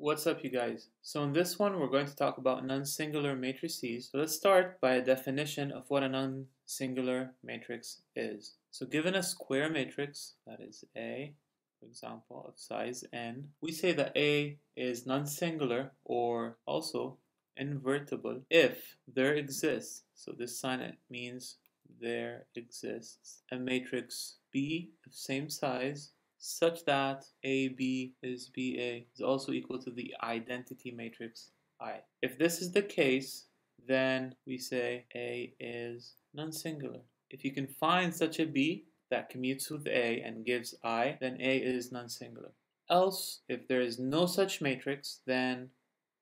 What's up you guys? So in this one we're going to talk about non-singular matrices. So let's start by a definition of what a non-singular matrix is. So given a square matrix, that is A, for example, of size n, we say that A is non-singular or also invertible if there exists, so this sign means there exists, a matrix B of same size such that AB is BA is also equal to the identity matrix I. If this is the case, then we say A is non-singular. If you can find such a B that commutes with A and gives I, then A is non-singular. Else, if there is no such matrix, then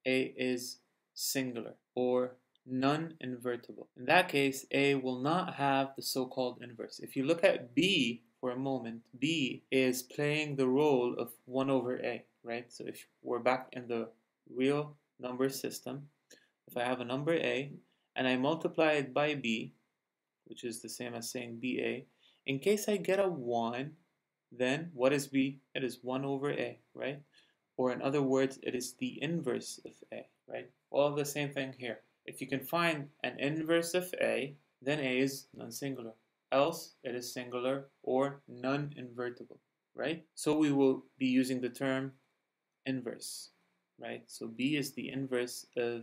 A is singular or non-invertible. In that case, A will not have the so-called inverse. If you look at B, for a moment, B is playing the role of 1 over A, right? So if we're back in the real number system, if I have a number A and I multiply it by B, which is the same as saying BA, in case I get a 1, then what is B? It is 1 over A, right? Or in other words, it is the inverse of A, right? All the same thing here. If you can find an inverse of A, then A is non-singular else it is singular or non-invertible, right? So we will be using the term inverse, right? So B is the inverse of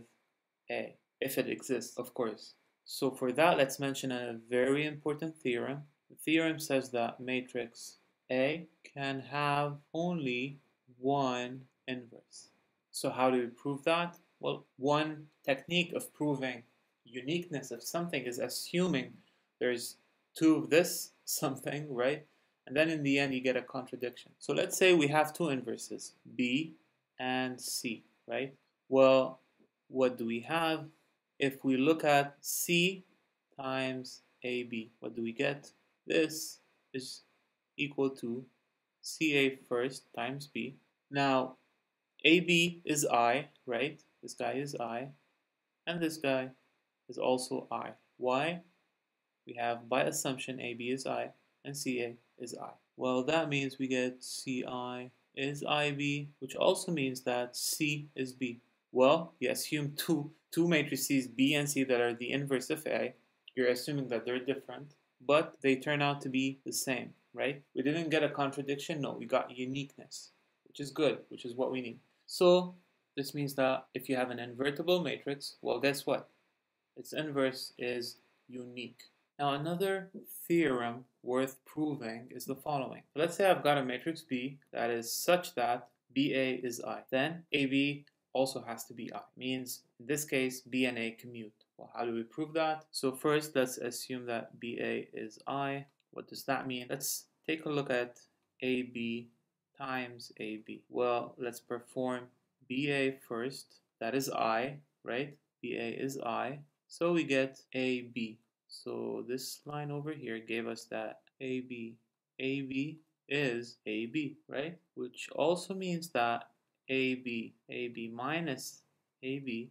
A, if it exists, of course. So for that, let's mention a very important theorem. The theorem says that matrix A can have only one inverse. So how do we prove that? Well, one technique of proving uniqueness of something is assuming there's two of this something, right? And then in the end, you get a contradiction. So let's say we have two inverses, B and C, right? Well, what do we have? If we look at C times AB, what do we get? This is equal to CA first times B. Now, AB is I, right? This guy is I, and this guy is also I. Why? We have by assumption AB is I and CA is I. Well, that means we get CI is IB, which also means that C is B. Well, you assume two, two matrices B and C that are the inverse of A. You're assuming that they're different, but they turn out to be the same, right? We didn't get a contradiction, no, we got uniqueness, which is good, which is what we need. So this means that if you have an invertible matrix, well, guess what? Its inverse is unique. Now another theorem worth proving is the following. Let's say I've got a matrix B that is such that BA is I. Then AB also has to be I. Means in this case B and A commute. Well, how do we prove that? So first let's assume that BA is I. What does that mean? Let's take a look at AB times AB. Well, let's perform BA first. That is I, right? BA is I. So we get AB. So this line over here gave us that AB. AB is AB, right? Which also means that AB, AB minus AB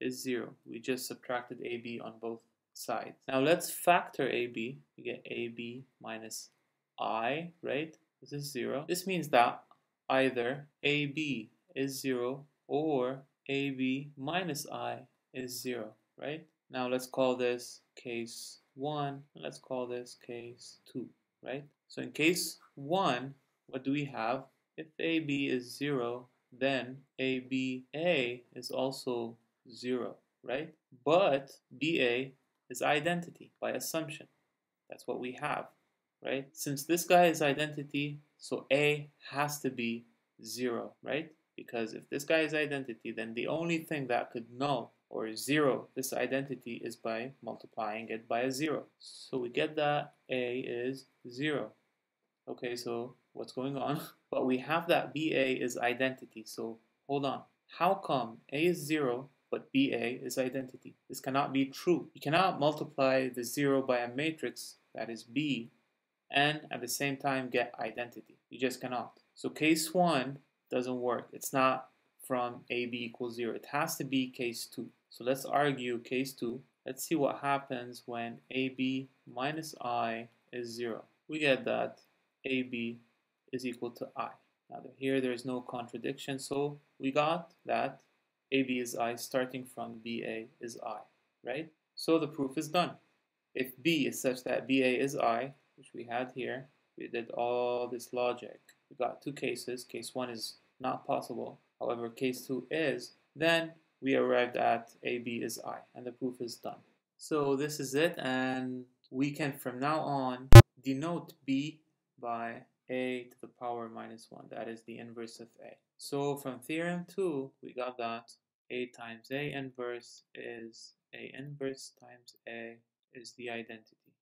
is 0. We just subtracted AB on both sides. Now let's factor AB. We get AB minus I, right? This is 0. This means that either AB is 0 or AB minus I is 0, right? Now let's call this case 1, let's call this case 2, right? So in case 1, what do we have? If AB is 0, then ABA is also 0, right? But BA is identity by assumption. That's what we have, right? Since this guy is identity, so A has to be 0, right? Because if this guy is identity, then the only thing that could null or 0 this identity is by multiplying it by a 0. So we get that A is 0. Okay, so what's going on? But we have that BA is identity, so hold on. How come A is 0 but BA is identity? This cannot be true. You cannot multiply the 0 by a matrix that is B and at the same time get identity. You just cannot. So case 1 doesn't work. It's not from AB equals 0. It has to be case 2. So let's argue case 2. Let's see what happens when AB minus I is 0. We get that AB is equal to I. Now here there is no contradiction, so we got that AB is I starting from BA is I, right? So the proof is done. If B is such that BA is I, which we had here, we did all this logic. We got two cases. Case one is not possible. However, case two is, then we arrived at AB is I, and the proof is done. So this is it, and we can from now on denote B by a to the power minus 1. That is the inverse of A. So from theorem 2, we got that A times A inverse is A inverse times A is the identity,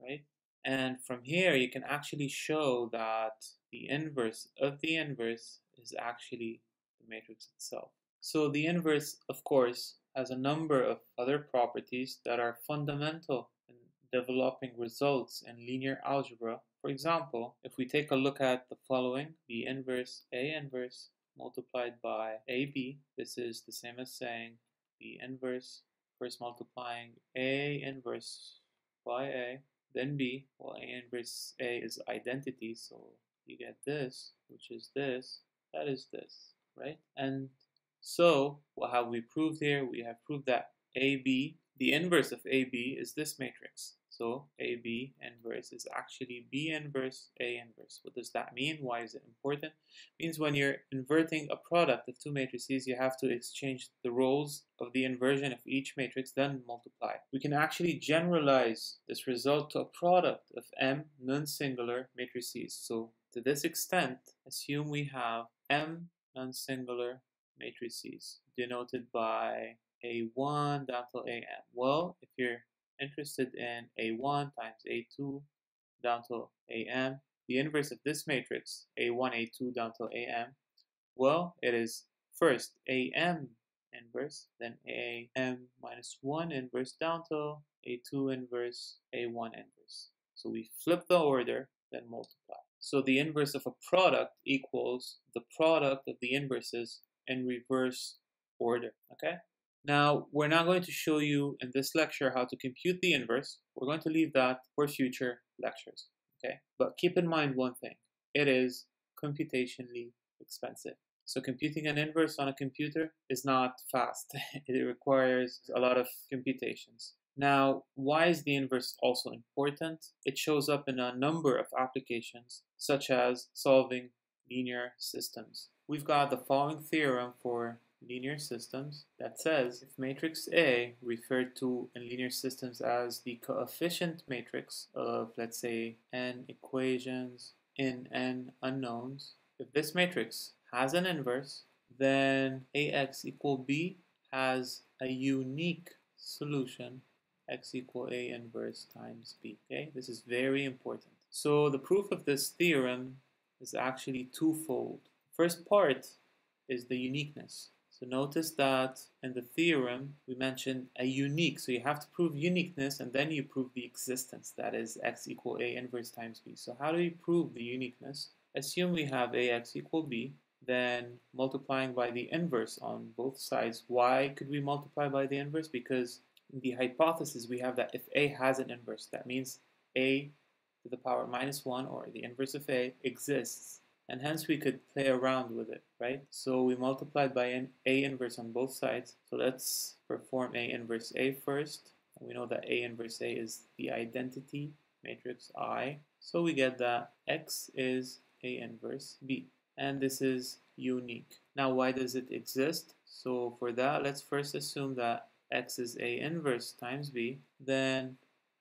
right? And from here, you can actually show that the inverse of the inverse is actually the matrix itself. So the inverse, of course, has a number of other properties that are fundamental in developing results in linear algebra for example, if we take a look at the following, the inverse A inverse multiplied by AB, this is the same as saying the inverse first multiplying A inverse by A, then B, well A inverse A is identity, so you get this, which is this, that is this, right? And so, what have we proved here? We have proved that AB, the inverse of AB is this matrix. So AB inverse is actually B inverse A inverse. What does that mean? Why is it important? It means when you're inverting a product of two matrices, you have to exchange the roles of the inversion of each matrix, then multiply. We can actually generalize this result to a product of M non-singular matrices. So to this extent, assume we have M non-singular matrices denoted by A1 down to AM. Well, if you're interested in A1 times A2 down to AM, the inverse of this matrix, A1, A2 down to AM, well, it is first AM inverse, then AM minus 1 inverse down to A2 inverse, A1 inverse. So we flip the order, then multiply. So the inverse of a product equals the product of the inverses in reverse order, okay? Now, we're not going to show you in this lecture how to compute the inverse. We're going to leave that for future lectures, okay? But keep in mind one thing. It is computationally expensive. So computing an inverse on a computer is not fast. it requires a lot of computations. Now, why is the inverse also important? It shows up in a number of applications, such as solving linear systems. We've got the following theorem for linear systems that says if matrix A referred to in linear systems as the coefficient matrix of let's say n equations in n unknowns, if this matrix has an inverse, then ax equal b has a unique solution x equal a inverse times b. Okay, this is very important. So the proof of this theorem is actually twofold. First part is the uniqueness. So notice that in the theorem, we mentioned a unique. So you have to prove uniqueness and then you prove the existence. That is x equal a inverse times b. So how do you prove the uniqueness? Assume we have ax equal b, then multiplying by the inverse on both sides. Why could we multiply by the inverse? Because in the hypothesis, we have that if a has an inverse, that means a to the power minus 1 or the inverse of a exists and hence we could play around with it, right? So we multiplied by an A inverse on both sides. So let's perform A inverse A first. We know that A inverse A is the identity matrix I. So we get that X is A inverse B. And this is unique. Now why does it exist? So for that, let's first assume that X is A inverse times B. Then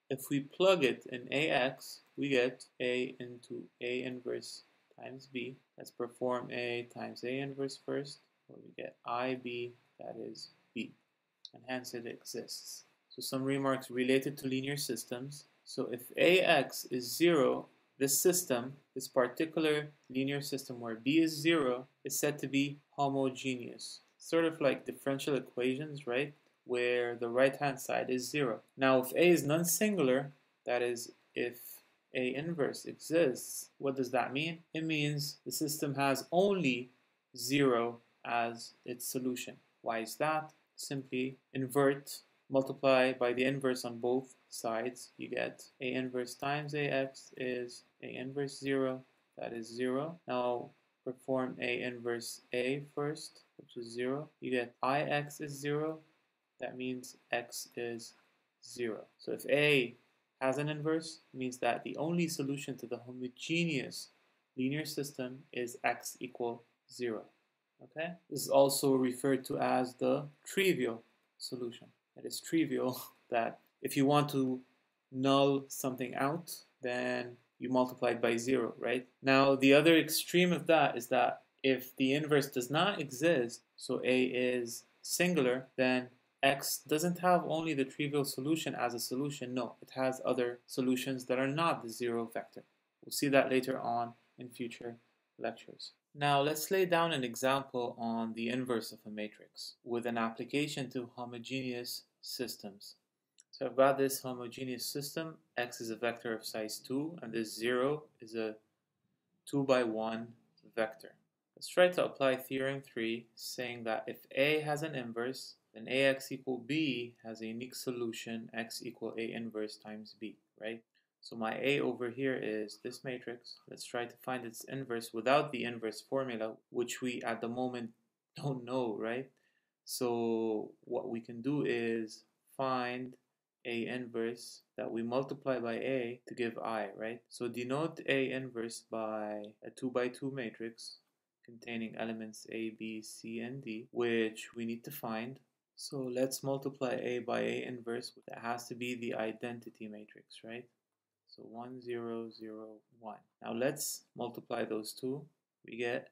if we plug it in AX, we get A into A inverse times b. Let's perform a times a inverse first, where we get ib, that is b, and hence it exists. So some remarks related to linear systems. So if ax is 0, this system, this particular linear system where b is 0, is said to be homogeneous. Sort of like differential equations, right? Where the right-hand side is 0. Now if a is non-singular, that is if a inverse exists, what does that mean? It means the system has only 0 as its solution. Why is that? Simply invert, multiply by the inverse on both sides. You get A inverse times AX is A inverse 0, that is 0. Now perform A inverse A first, which is 0, you get Ix is 0. That means x is 0. So if A has an inverse, means that the only solution to the homogeneous linear system is x equal 0. Okay? This is also referred to as the trivial solution. It is trivial that if you want to null something out, then you multiply it by 0, right? Now, the other extreme of that is that if the inverse does not exist, so A is singular, then X doesn't have only the trivial solution as a solution. No, it has other solutions that are not the zero vector. We'll see that later on in future lectures. Now let's lay down an example on the inverse of a matrix with an application to homogeneous systems. So I've got this homogeneous system, x is a vector of size 2 and this 0 is a 2 by 1 vector. Let's try to apply theorem 3 saying that if A has an inverse, then AX equal B has a unique solution x equal A inverse times B, right? So my A over here is this matrix. Let's try to find its inverse without the inverse formula, which we at the moment don't know, right? So what we can do is find A inverse that we multiply by A to give I, right? So denote A inverse by a 2 by 2 matrix containing elements A, B, C, and D, which we need to find. So let's multiply A by A inverse. That has to be the identity matrix, right? So 1, 0, 0, 1. Now let's multiply those two. We get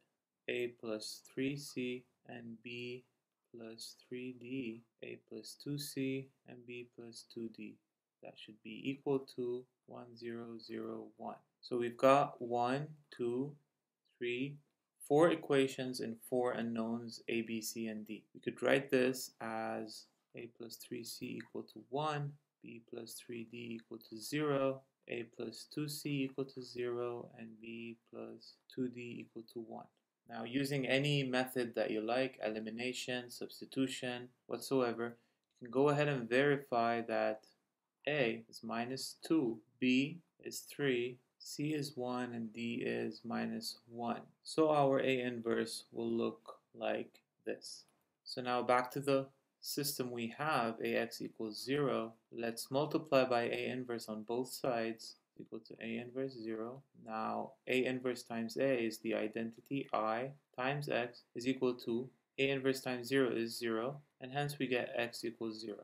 a plus 3c and b plus 3d, a plus 2c and b plus 2d. That should be equal to 1, 0, 0, 1. So we've got 1, 2, 3, four equations and four unknowns a, b, c, and d. We could write this as a plus 3c equal to 1, b plus 3d equal to 0, a plus 2c equal to 0 and b plus 2d equal to 1. Now using any method that you like, elimination, substitution, whatsoever, you can go ahead and verify that a is minus 2, b is 3, c is 1, and d is minus 1. So our a inverse will look like this. So now back to the system we have, ax equals 0, let's multiply by a inverse on both sides equal to a inverse 0. Now a inverse times a is the identity i times x is equal to a inverse times 0 is 0 and hence we get x equals 0,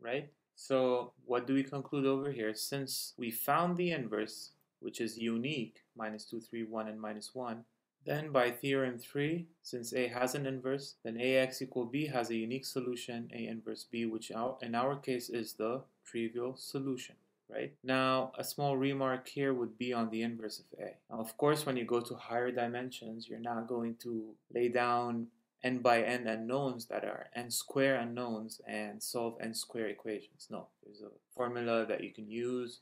right? So what do we conclude over here? Since we found the inverse, which is unique, minus 2, 3, 1, and minus 1, then by theorem 3, since A has an inverse, then AX equal B has a unique solution, A inverse B, which in our case is the trivial solution. Right? Now, a small remark here would be on the inverse of A. Now, of course, when you go to higher dimensions, you're not going to lay down n by n unknowns that are n square unknowns and solve n square equations. No, there's a formula that you can use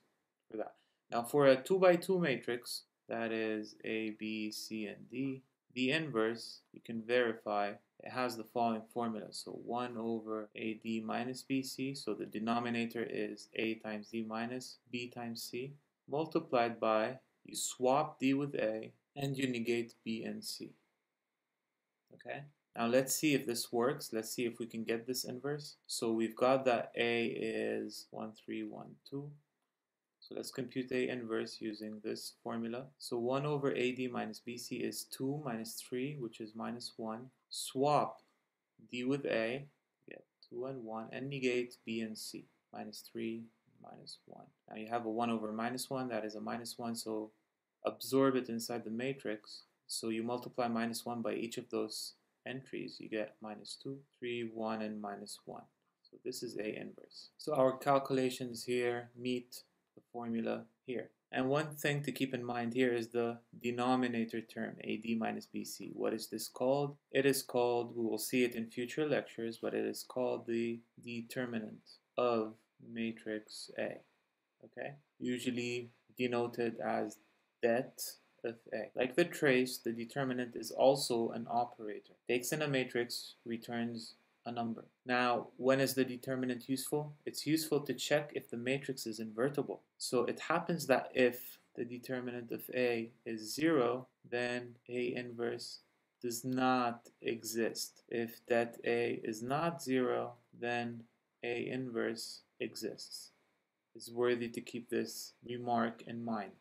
for that. Now, for a 2 by 2 matrix, that is A, B, C, and D. The inverse, you can verify, it has the following formula. So 1 over AD minus BC, so the denominator is A times D minus B times C, multiplied by, you swap D with A, and you negate B and C. Okay? Now let's see if this works. Let's see if we can get this inverse. So we've got that A is 1, 3, 1, 2. So let's compute A inverse using this formula. So 1 over AD minus BC is 2 minus 3, which is minus 1. Swap D with A, get 2 and 1, and negate B and C, minus 3, minus 1. Now you have a 1 over minus 1, that is a minus 1, so absorb it inside the matrix. So you multiply minus 1 by each of those entries, you get minus 2, 3, 1, and minus 1. So this is A inverse. So our calculations here meet formula here. And one thing to keep in mind here is the denominator term, AD minus BC. What is this called? It is called, we will see it in future lectures, but it is called the determinant of matrix A. Okay? Usually denoted as det of A. Like the trace, the determinant is also an operator. Takes in a matrix, returns a number. Now, when is the determinant useful? It's useful to check if the matrix is invertible. So it happens that if the determinant of A is 0, then A inverse does not exist. If det A is not 0, then A inverse exists. It's worthy to keep this remark in mind.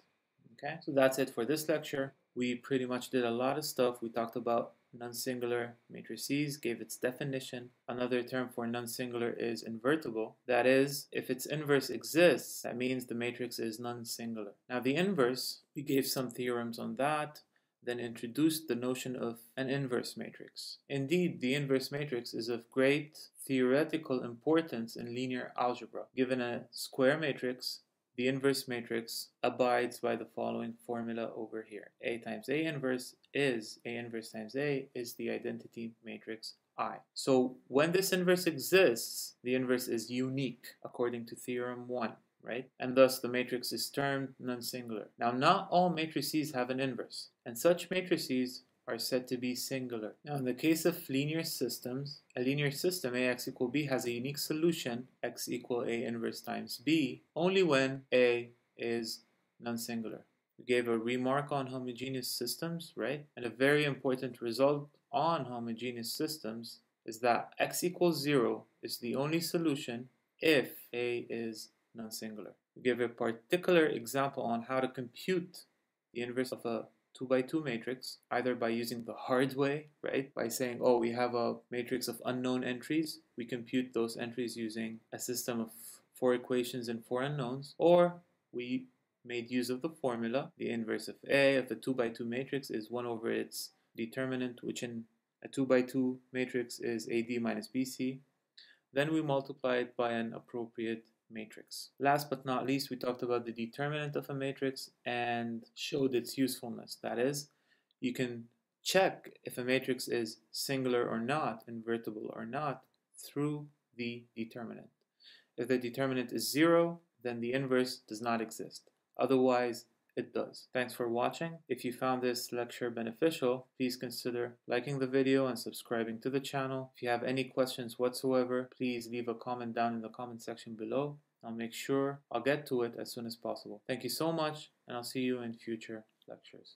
Okay, so that's it for this lecture. We pretty much did a lot of stuff. We talked about non-singular matrices, gave its definition. Another term for non-singular is invertible. That is, if its inverse exists, that means the matrix is non-singular. Now the inverse, we gave some theorems on that then introduced the notion of an inverse matrix. Indeed, the inverse matrix is of great theoretical importance in linear algebra. Given a square matrix, the inverse matrix abides by the following formula over here. A times A inverse is A inverse times A is the identity matrix I. So when this inverse exists, the inverse is unique according to theorem 1 right? And thus the matrix is termed non-singular. Now, not all matrices have an inverse, and such matrices are said to be singular. Now, in the case of linear systems, a linear system ax equal b has a unique solution, x equal a inverse times b, only when a is non-singular. We gave a remark on homogeneous systems, right? And a very important result on homogeneous systems is that x equals 0 is the only solution if a is non-singular. We give a particular example on how to compute the inverse of a 2 by 2 matrix, either by using the hard way, right? By saying, oh, we have a matrix of unknown entries. We compute those entries using a system of four equations and four unknowns. Or we made use of the formula. The inverse of A of the 2 by 2 matrix is 1 over its determinant, which in a 2 by 2 matrix is AD minus BC. Then we multiply it by an appropriate matrix. Last but not least, we talked about the determinant of a matrix and showed its usefulness. That is, you can check if a matrix is singular or not, invertible or not, through the determinant. If the determinant is zero, then the inverse does not exist. Otherwise, it does. Thanks for watching. If you found this lecture beneficial, please consider liking the video and subscribing to the channel. If you have any questions whatsoever, please leave a comment down in the comment section below. I'll make sure I'll get to it as soon as possible. Thank you so much, and I'll see you in future lectures.